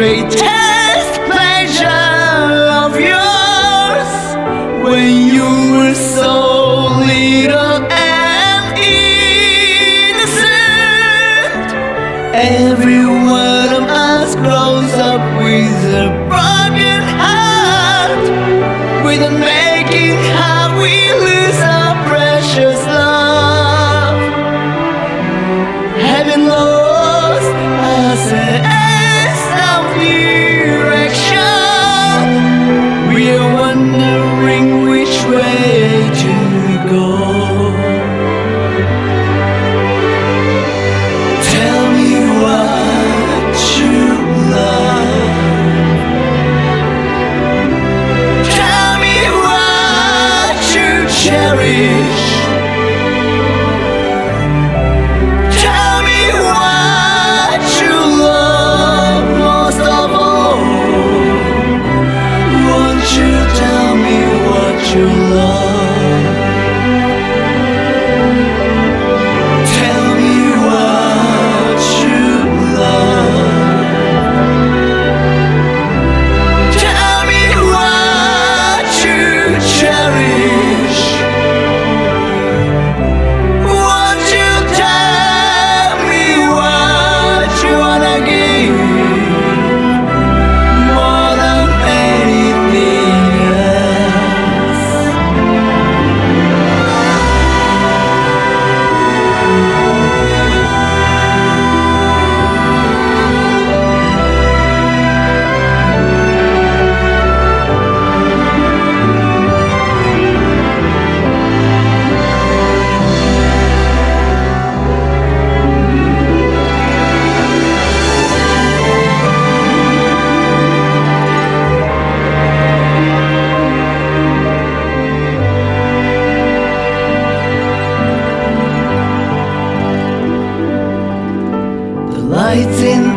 greatest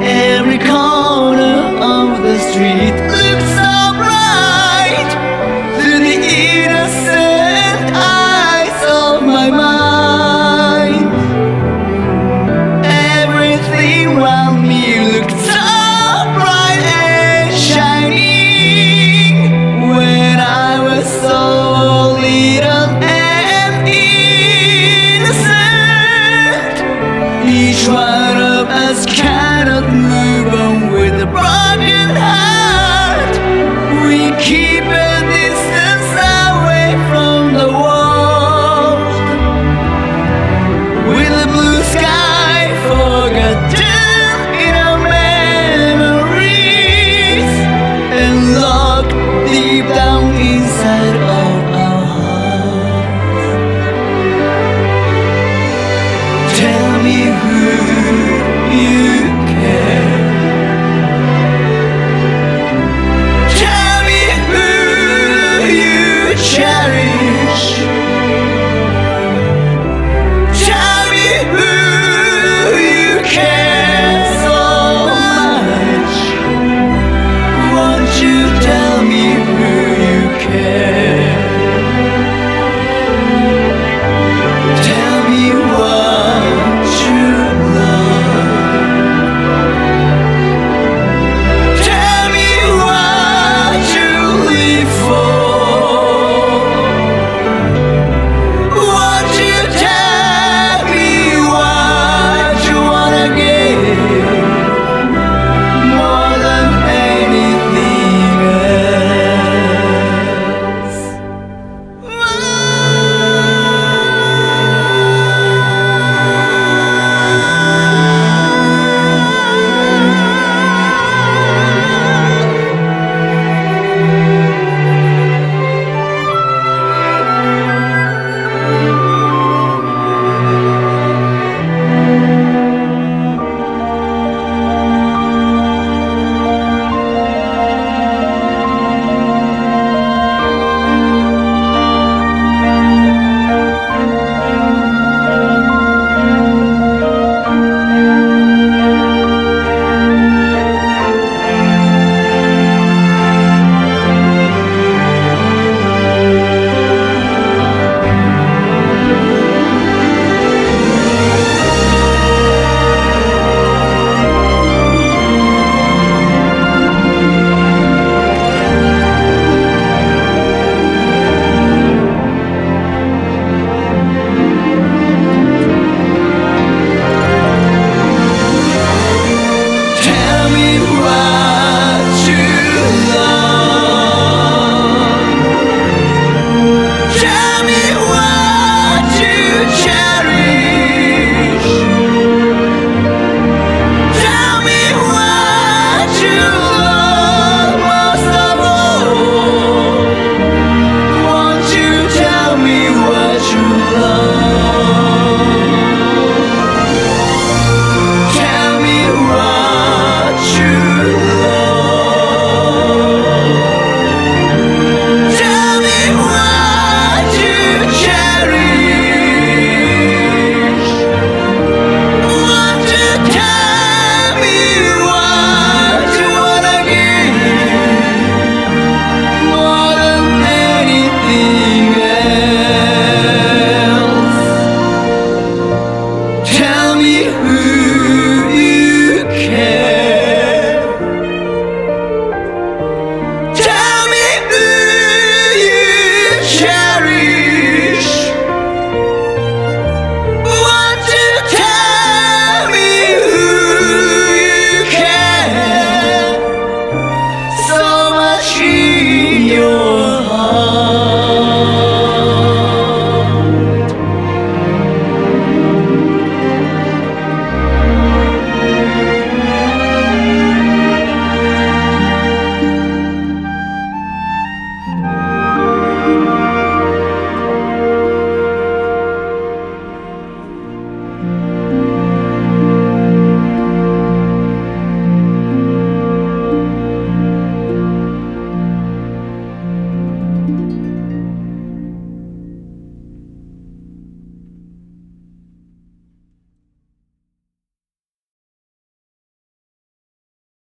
every